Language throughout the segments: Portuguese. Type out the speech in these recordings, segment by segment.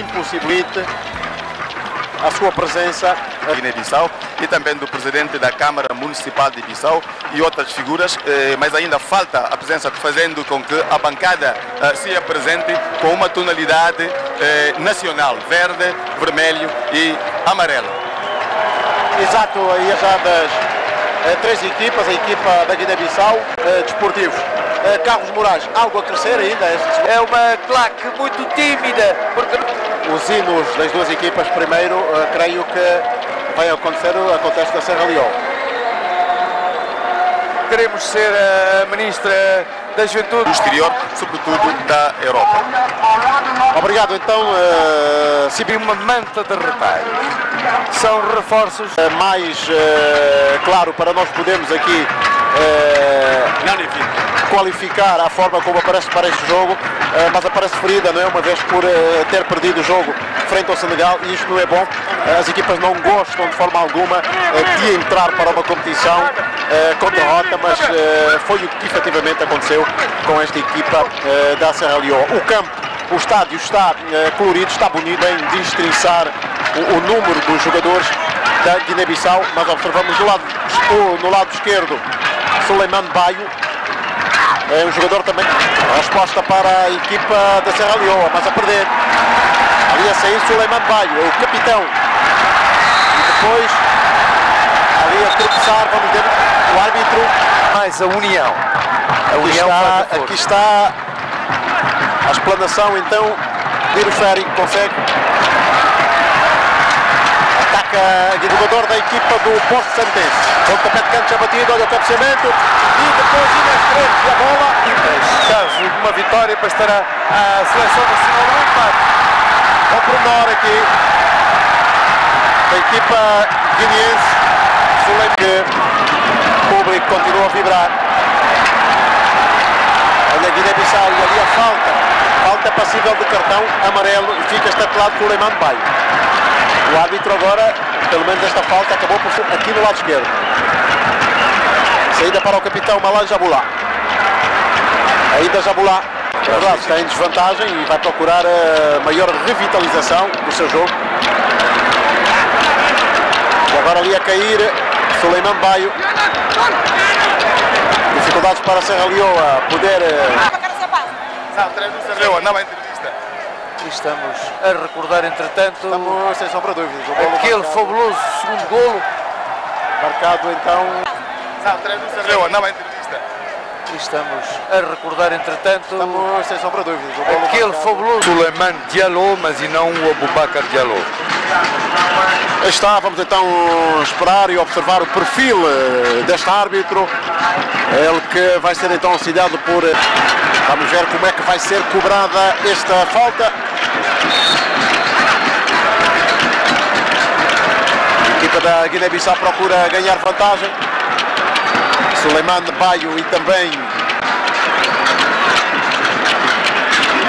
impossibilite a sua presença Guiné-Bissau e também do presidente da Câmara Municipal de Bissau e outras figuras, eh, mas ainda falta a presença fazendo com que a bancada eh, se apresente com uma tonalidade eh, nacional, verde, vermelho e amarelo. Exato, aí já das três equipas, a equipa da Guiné-Bissau, desportivos. Carlos Moraes, algo a crescer ainda? É uma claque muito tímida, porque Os hinos das duas equipas, primeiro, eh, creio que vai acontecer, acontece na Serra Leão. queremos ser a ministra da Juventude. Do exterior, sobretudo da Europa. Obrigado, então, eh, Recebi uma manta de retalhos. São reforços. eh, mais eh, claro para nós podermos aqui eh, qualificar a forma como aparece para este jogo, eh, mas aparece ferida, não é? Uma vez por eh, ter perdido o jogo frente ao Senegal e isto não é bom. Eh, As equipas não gostam de forma alguma eh, de entrar para uma competição com derrota, mas foi o que efetivamente aconteceu com esta equipa da Serra Leoa. O campo, o estádio está colorido, está bonito, bem destrinçar o, número dos jogadores da Guiné-Bissau, mas observamos no lado, no lado esquerdo Suleiman Baio, é um jogador também. A resposta para a equipa da Serra Leoa, mas a perder. Ali a sair Suleiman Baio, é o capitão. E depois, ali a tropeçar, vamos ver o árbitro. Mais a união. A Aqui união está, aqui está a explanação então. Ferry consegue. Ataca o jogador da equipa do Porto Santense. Pontapé de canto já batido, olha o cabeceamento. E depois Inês e a bola. Caso de uma vitória bastará à seleção nacional um empate. Ao pormenor aqui da equipa guineense. Suleim que o público continua a vibrar. Olha Guiné-Bissau e ali a falta. Falta passível de cartão amarelo e fica estatelado por Leiman Baio. O árbitro agora, pelo menos esta falta, acabou por aqui no lado esquerdo. Saída para o capitão Malan Jabulá. Ainda Jabulá. Verdade, está em desvantagem e vai procurar a maior revitalização do seu jogo. E agora ali a cair Suleiman Baio. Dificuldades para Serra Leoa poder eh, Não, Serreu, não, a entrevista. E estamos a recordar, entretanto, Estamos sem sombra de dúvidas. Aquele marcado, fabuloso segundo golo. marcado então. Não, não, a entrevista. Estamos a recordar, entretanto, Estamos sem sombra de dúvidas. Aquele marcado. fabuloso. Suleiman Diallo, mas e não o Abubakar Diallo. Aí está, vamos então esperar e observar o perfil eh, deste árbitro. Ele que vai ser então auxiliado por. eh, Vamos ver como é que vai ser cobrada esta falta. Equipa da Guiné-Bissau procura ganhar vantagem. Suleiman Baio e também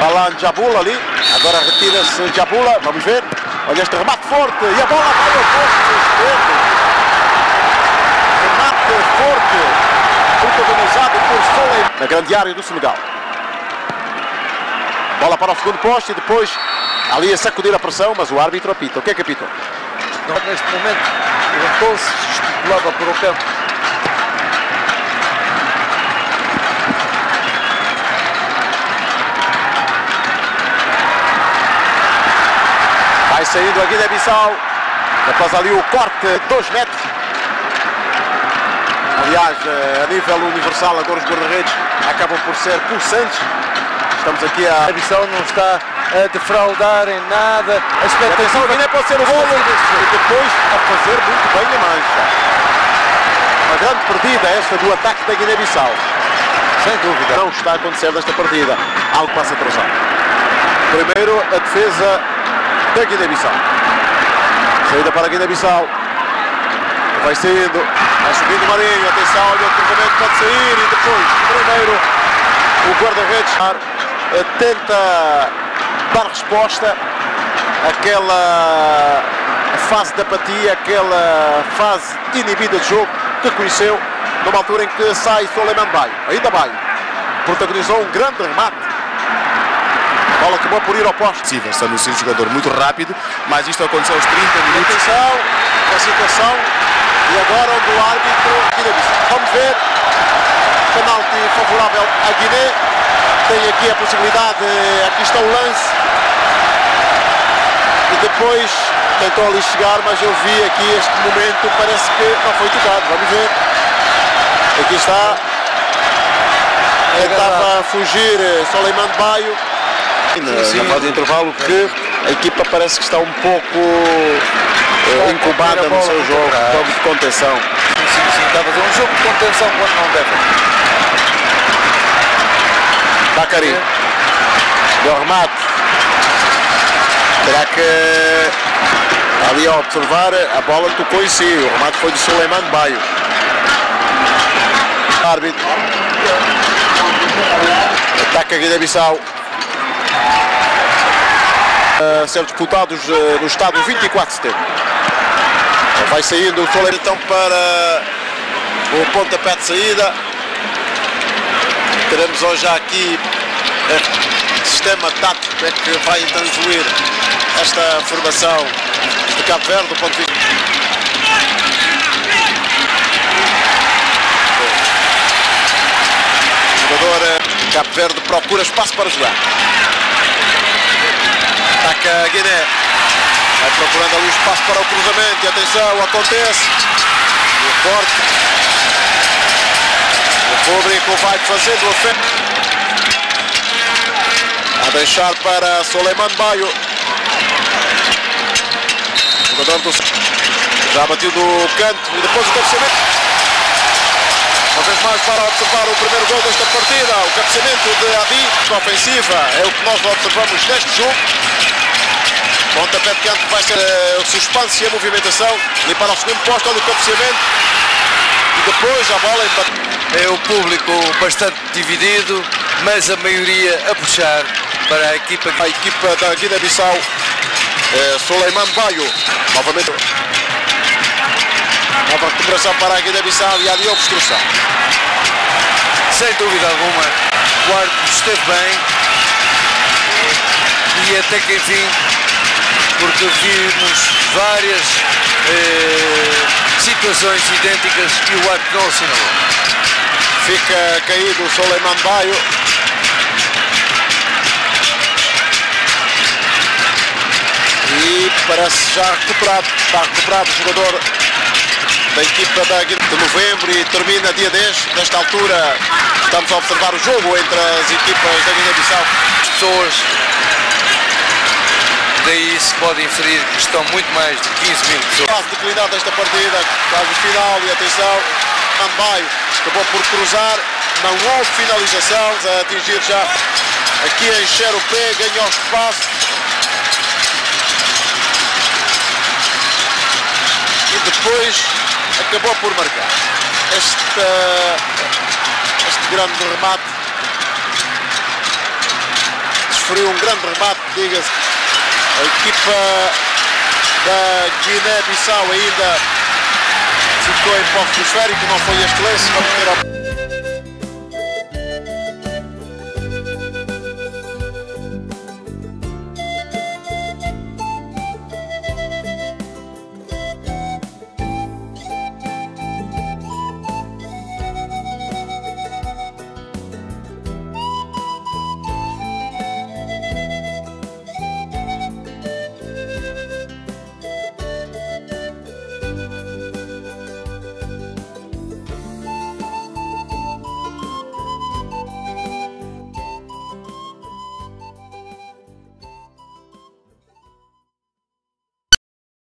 Balan Jabula ali. Agora retira-se Jabula. Vamos ver. Olha este remate forte. E a bola vai ao posto esquerdo. Remate forte. Protagonizado por Suleiman. Na grande área do Senegal. Bola para o segundo posto e depois ali a sacudir a pressão, mas o árbitro apita. O que é que apita? Neste momento, levantou-se, gesticulava para o campo. Vai saindo a Guiné-Bissau. Após ali o corte de 2 metros. Aliás, eh, a nível universal, agora os guarda-redes acabam por ser pulsantes. Estamos aqui a. A Bissau não está a defraudar em nada. A expectativa Guiné pode ser o golo e depois a fazer muito bem a mancha. Uma grande perdida esta do ataque da Guiné-Bissau. Sem dúvida. Não está a acontecer nesta partida. Algo passa a atrasar. Primeiro, a defesa da Guiné-Bissau. Saída para a Guiné-Bissau. Vai saindo. Vai subindo o Marinho. Atenção, olha o cruzamento pode sair. E depois, primeiro, o guarda-redes tenta dar resposta àquela fase de apatia, aquela fase inibida de jogo que conheceu numa altura em que sai Suleiman Baio. Ainda Baio. Protagonizou um grande remate. A bola acabou por ir ao posto. Sim, sendo um jogador muito rápido, mas isto aconteceu aos 30 minutos. Atenção, a situação. E agora onde o árbitro. Vamos ver. Penalti favorável à Guiné. Tem aqui a possibilidade. Aqui está o lance. E depois tentou ali chegar, mas eu vi aqui este momento. Parece que não foi tocado. Vamos ver. Aqui está. Tentava fugir Soleiman Baio. Na, na fase de intervalo que a equipa parece que está um pouco eh, incubada no seu jogo, jogo de contenção. Sim, sim, está a fazer um jogo de contenção quando não deve. Bacari. Deu remate. Terá que ali a observar, a bola tocou em si. O remate foi de Suleiman Baio. Árbitro. Ataca Guiné-Bissau. A ser disputados eh, no estádio 24 de setembro. Vai saindo o então para o pontapé de saída. Teremos hoje aqui sistema tático é que vai então evoluir esta formação de Cabo Verde do ponto de vista. O jogador eh, Cabo Verde procura espaço para jogar. Ataca a Guiné. Vai procurando ali o espaço para o cruzamento. E atenção, acontece. E o corte. O público vai fazendo o efeito. A deixar para Soleiman Baio. Jogador do. Já bateu do canto e depois o cabeceamento. Uma vez mais para observar o primeiro gol desta partida. O cabeceamento de Adi. A ofensiva é o que nós observamos neste jogo. Pontapé de canto vai ser uh, o suspense e a movimentação. E para o segundo posto, olha o cabeceamento. Depois a bola. É o público bastante dividido, mas a maioria a puxar para a equipa. A equipa da Guiné-Bissau, eh, Suleiman Baio, novamente. Nova recuperação para a Guiné-Bissau e ali a obstrução. Sem dúvida alguma, o árbitro esteve bem e até que enfim, porque vimos várias eh, situações idênticas e o árbitro não assinalou. Fica caído o Soleiman Baio. E parece já recuperado. Está recuperado o jogador da equipa da Guiné de novembro e termina dia 10. Nesta altura estamos a observar o jogo entre as equipas da Guiné-Bissau. As pessoas daí se pode inferir que estão muito mais de 15 mil pessoas. Fase de declinado desta partida, quase final e atenção, Ambaio acabou por cruzar, não houve finalização, a atingir já aqui a encher o pé, ganhou espaço. E depois acabou por marcar. Este, este grande remate desferiu um grande remate, diga-se. A equipa da Guiné-Bissau ainda ficou em posto esférico, não foi este lance, vamos ter a...